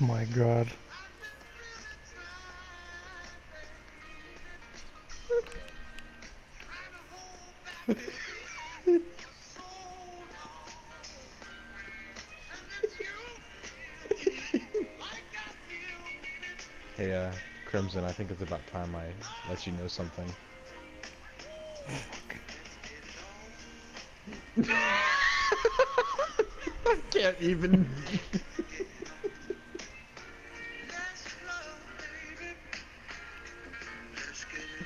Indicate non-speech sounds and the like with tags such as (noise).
My god. Hey, uh, Crimson, I think it's about time I let you know something. (laughs) I can't even.